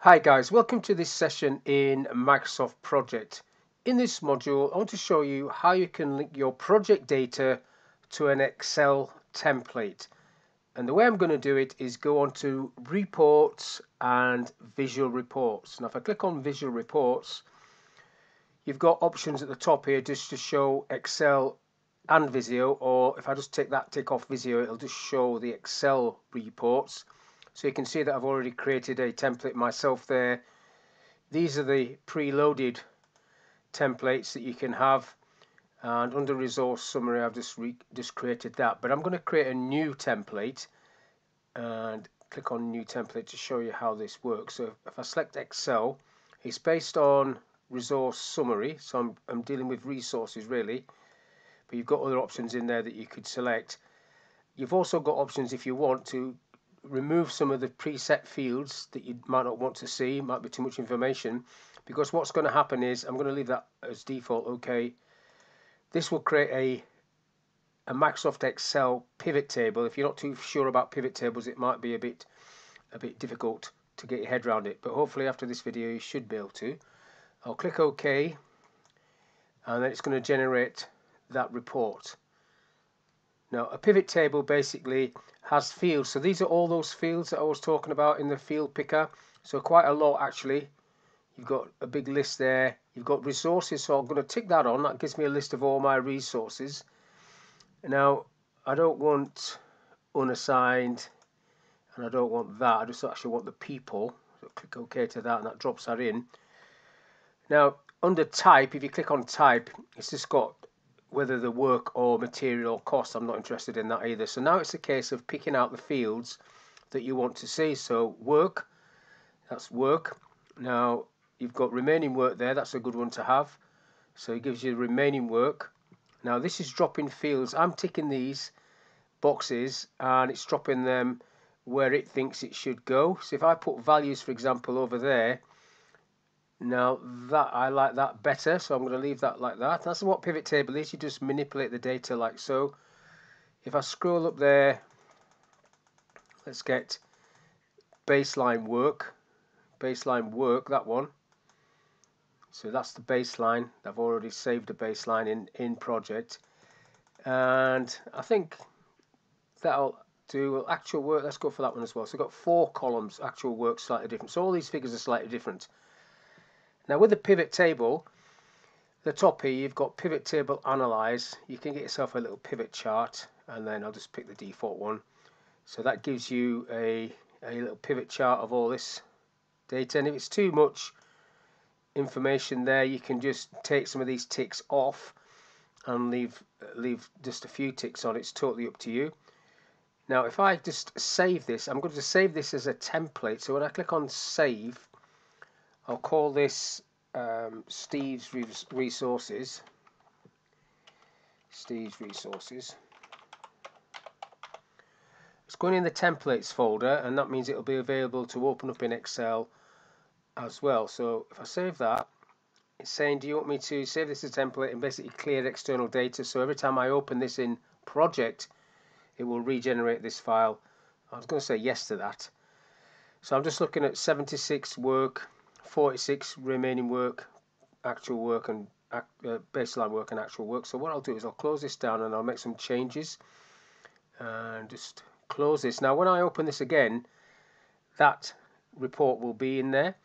Hi guys, welcome to this session in Microsoft Project. In this module, I want to show you how you can link your project data to an Excel template. And the way I'm going to do it is go on to Reports and Visual Reports. Now if I click on Visual Reports, you've got options at the top here just to show Excel and Visio, or if I just take that tick off Visio, it'll just show the Excel reports. So you can see that I've already created a template myself there. These are the preloaded templates that you can have. And under resource summary, I've just, just created that. But I'm going to create a new template and click on new template to show you how this works. So if I select Excel, it's based on resource summary. So I'm, I'm dealing with resources really. But you've got other options in there that you could select. You've also got options if you want to remove some of the preset fields that you might not want to see, might be too much information, because what's going to happen is, I'm going to leave that as default, okay, this will create a a Microsoft Excel pivot table. If you're not too sure about pivot tables, it might be a bit a bit difficult to get your head around it, but hopefully after this video you should be able to. I'll click OK, and then it's going to generate that report. Now, a pivot table basically has fields. So these are all those fields that I was talking about in the field picker. So quite a lot actually. You've got a big list there. You've got resources. So I'm going to tick that on. That gives me a list of all my resources. Now, I don't want unassigned and I don't want that. I just actually want the people. So click OK to that and that drops that in. Now, under type, if you click on type, it's just got whether the work or material cost, I'm not interested in that either. So now it's a case of picking out the fields that you want to see. So work, that's work. Now you've got remaining work there, that's a good one to have. So it gives you remaining work. Now this is dropping fields. I'm ticking these boxes and it's dropping them where it thinks it should go. So if I put values, for example, over there, now that I like that better, so I'm going to leave that like that. That's what pivot table is. You just manipulate the data like so. If I scroll up there, let's get baseline work. Baseline work, that one. So that's the baseline. I've already saved a baseline in, in project. And I think that'll do actual work. Let's go for that one as well. So I've got four columns, actual work slightly different. So all these figures are slightly different. Now with the pivot table, the top here you've got pivot table analyze. You can get yourself a little pivot chart and then I'll just pick the default one. So that gives you a, a little pivot chart of all this data and if it's too much information there you can just take some of these ticks off and leave leave just a few ticks on. It's totally up to you. Now if I just save this, I'm going to save this as a template. So when I click on save, I'll call this um, Steve's Resources. Steve's Resources. It's going in the templates folder and that means it'll be available to open up in Excel as well. So if I save that, it's saying do you want me to save this as a template and basically clear external data so every time I open this in project it will regenerate this file. I was going to say yes to that. So I'm just looking at 76 work 46 remaining work, actual work and uh, baseline work and actual work. So what I'll do is I'll close this down and I'll make some changes and just close this. Now when I open this again, that report will be in there.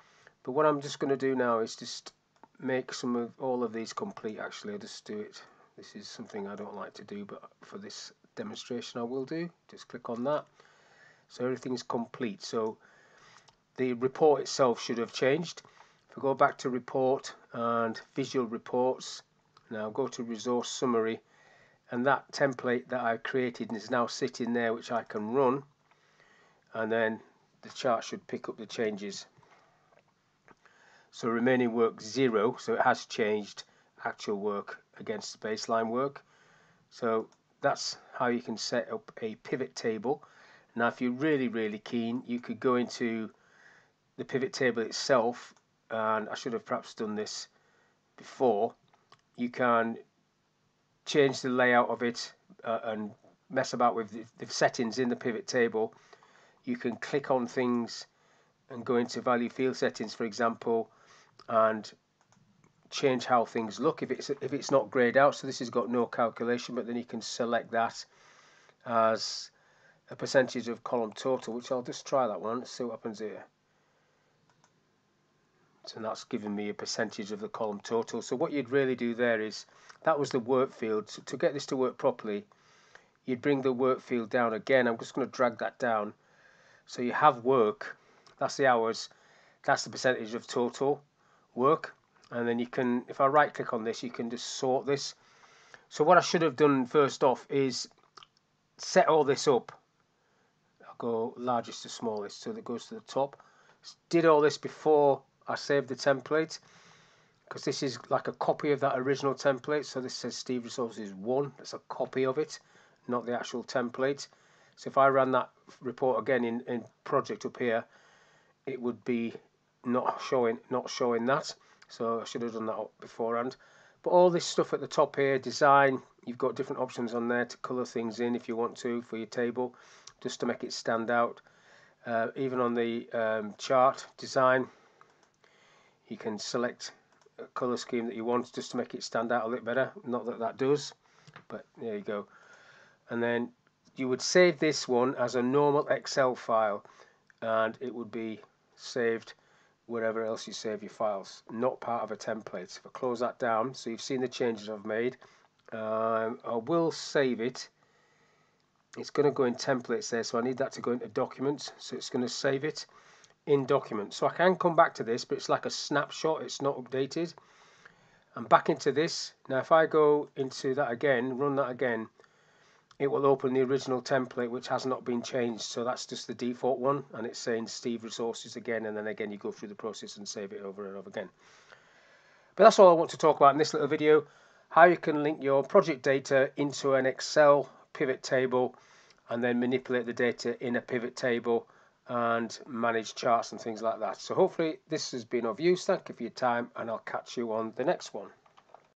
But what I'm just going to do now is just make some of all of these complete actually. I'll just do it. This is something I don't like to do, but for this demonstration I will do. Just click on that. So everything's complete. So the report itself should have changed. If I go back to report and visual reports, now go to resource summary and that template that I created is now sitting there which I can run and then the chart should pick up the changes. So remaining work zero, so it has changed actual work against baseline work. So that's how you can set up a pivot table. Now if you're really really keen you could go into the pivot table itself, and I should have perhaps done this before, you can change the layout of it uh, and mess about with the, the, settings in the pivot table. You can click on things and go into value field settings for example and change how things look if it's if it's not grayed out so this has got no calculation but then you can select that as a percentage of column total which I'll just try that one see what happens here so that's given me a percentage of the column total. So what you'd really do there is that was the work field. So to get this to work properly you'd bring the work field down again. I'm just going to drag that down. So you have work that's the hours that's the percentage of total work. And then you can if I right click on this you can just sort this. So what I should have done first off is set all this up. I'll go largest to smallest so that goes to the top. Did all this before I saved the template because this is like a copy of that original template. So this says Steve Resources 1 that's a copy of it not the actual template. So if I ran that report again in, in project up here it would be not showing not showing that. So I should have done that beforehand. But all this stuff at the top here design you've got different options on there to color things in if you want to for your table just to make it stand out. Uh, even on the um, chart design you can select a color scheme that you want just to make it stand out a little better. Not that that does but there you go. And then you would save this one as a normal Excel file and it would be saved wherever else you save your files not part of a template. If I close that down so you've seen the changes I've made um, I will save it. It's going to go in templates there so I need that to go into documents so it's going to save it in documents. So I can come back to this but it's like a snapshot it's not updated. I'm back into this. Now if I go into that again run that again it will open the original template which has not been changed. So that's just the default one and it's saying Steve resources again and then again you go through the process and save it over and over again. But that's all I want to talk about in this little video how you can link your project data into an Excel pivot table and then manipulate the data in a pivot table and manage charts and things like that. So hopefully this has been of use. Thank you for your time and I'll catch you on the next one